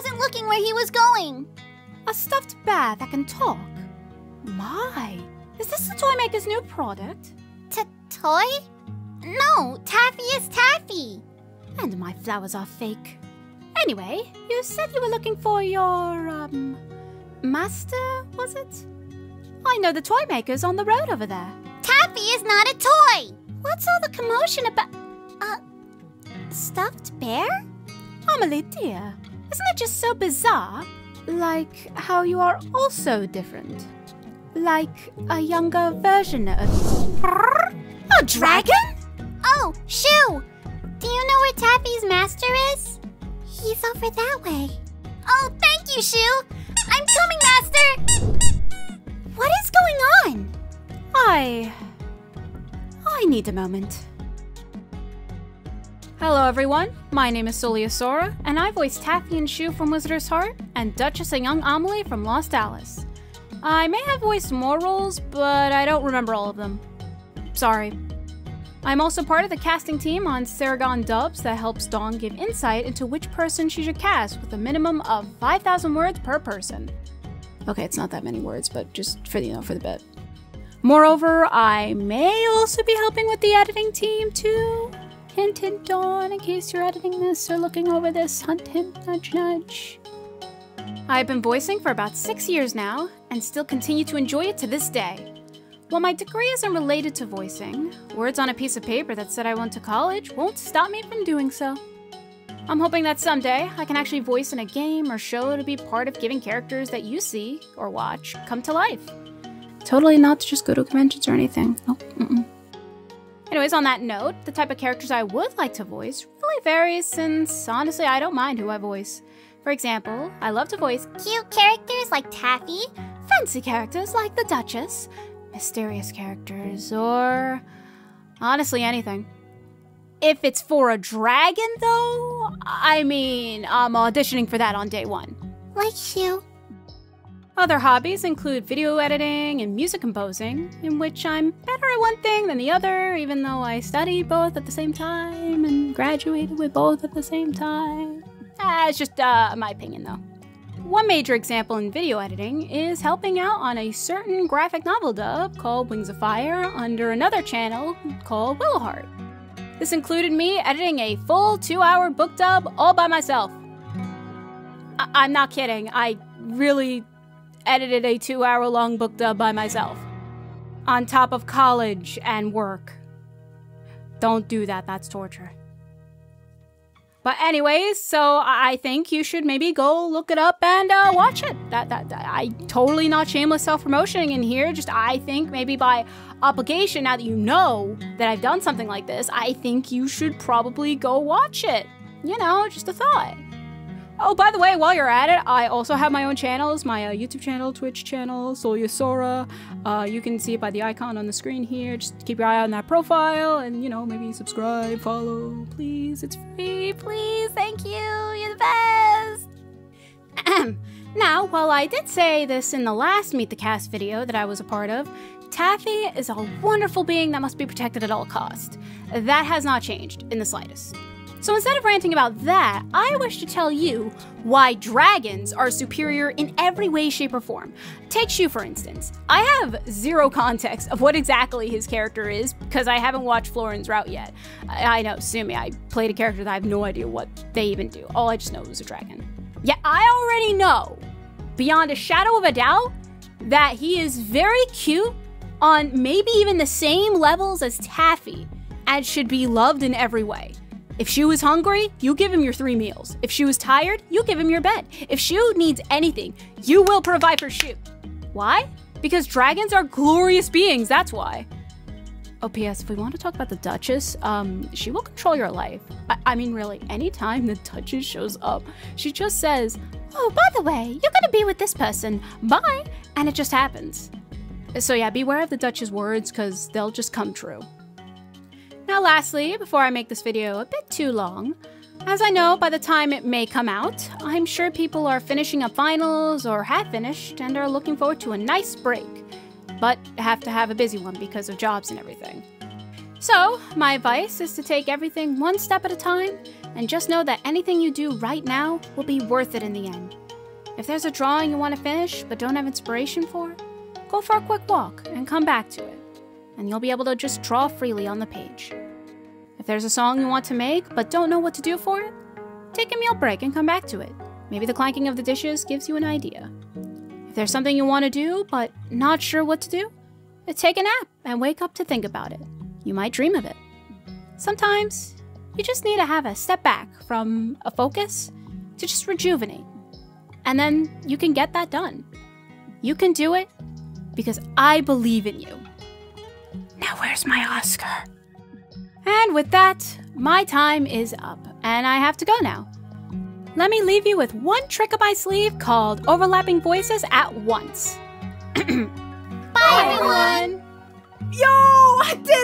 wasn't looking where he was going. A stuffed bear that can talk? My, is this the toy maker's new product? T toy? No, Taffy is Taffy. And my flowers are fake. Anyway, you said you were looking for your, um, master, was it? I know the toy maker's on the road over there. Taffy is not a toy. What's all the commotion about? Uh, stuffed bear? Amelie, dear, isn't it just so bizarre? Like how you are also different. Like a younger version of you. A dragon? Oh, Shu! Do you know where Taffy's master is? He's over that way. Oh, thank you, Shu! I'm coming, master! What is going on? I. I need a moment. Hello, everyone. My name is Soulia Sora, and I voice Taffy and Shu from Wizardess Heart and Duchess and Young Amelie from Lost Alice. I may have voiced more roles, but I don't remember all of them. Sorry. I'm also part of the casting team on Ceragon Dubs that helps Dawn give insight into which person she should cast with a minimum of 5,000 words per person. Okay, it's not that many words, but just for the, you know, for the bit. Moreover, I may also be helping with the editing team too. Hint, hint, Dawn, in case you're editing this or looking over this. Hunt, hint, nudge, nudge. I've been voicing for about six years now, and still continue to enjoy it to this day. While my degree isn't related to voicing, words on a piece of paper that said I went to college won't stop me from doing so. I'm hoping that someday I can actually voice in a game or show to be part of giving characters that you see or watch come to life. Totally not to just go to conventions or anything. Oh, mm-mm. Anyways, on that note, the type of characters I would like to voice really varies since honestly I don't mind who I voice. For example, I love to voice Cute characters like Taffy, fancy characters like the Duchess, mysterious characters, or honestly anything. If it's for a dragon, though, I mean, I'm auditioning for that on day one. like Shu. Other hobbies include video editing and music composing, in which I'm better at one thing than the other, even though I studied both at the same time and graduated with both at the same time. Ah, it's just uh, my opinion, though. One major example in video editing is helping out on a certain graphic novel dub called Wings of Fire under another channel called Willowheart. This included me editing a full two hour book dub all by myself. I- I'm not kidding, I really edited a two hour long book dub by myself. On top of college and work. Don't do that, that's torture. But anyways, so I think you should maybe go look it up and uh, watch it. That, that that I totally not shameless self promoting in here. Just I think maybe by obligation, now that you know that I've done something like this, I think you should probably go watch it. You know, just a thought. Oh, by the way, while you're at it, I also have my own channels my uh, YouTube channel, Twitch channel, Soulia Sora. Uh, you can see it by the icon on the screen here. Just keep your eye on that profile and, you know, maybe subscribe, follow, please. It's free, please. Thank you. You're the best. Now, while I did say this in the last Meet the Cast video that I was a part of, Taffy is a wonderful being that must be protected at all cost. That has not changed in the slightest. So instead of ranting about that, I wish to tell you why dragons are superior in every way, shape, or form. Take Shu, for instance. I have zero context of what exactly his character is because I haven't watched Florin's Route yet. I, I know, sue me, I played a character that I have no idea what they even do. All I just know is a dragon. Yeah, I already know, beyond a shadow of a doubt, that he is very cute on maybe even the same levels as Taffy and should be loved in every way. If Shu is hungry, you give him your three meals. If Shu is tired, you give him your bed. If Shu needs anything, you will provide for Shu. Why? Because dragons are glorious beings, that's why. Oh, P.S. If we want to talk about the Duchess, um, she will control your life. I, I mean, really, anytime the Duchess shows up, she just says, Oh, by the way, you're gonna be with this person. Bye! And it just happens. So, yeah, beware of the Duchess words, because they'll just come true. Now, lastly, before I make this video a bit too long, as I know by the time it may come out, I'm sure people are finishing up finals or have finished and are looking forward to a nice break, but have to have a busy one because of jobs and everything. So, my advice is to take everything one step at a time and just know that anything you do right now will be worth it in the end. If there's a drawing you want to finish but don't have inspiration for, go for a quick walk and come back to it, and you'll be able to just draw freely on the page. If there's a song you want to make but don't know what to do for it, take a meal break and come back to it. Maybe the clanking of the dishes gives you an idea. If there's something you want to do but not sure what to do, take a nap and wake up to think about it. You might dream of it. Sometimes you just need to have a step back from a focus to just rejuvenate. And then you can get that done. You can do it because I believe in you. Now, where's my Oscar? And with that, my time is up, and I have to go now. Let me leave you with one trick up my sleeve called Overlapping Voices at Once. Bye, everyone! Yo, I did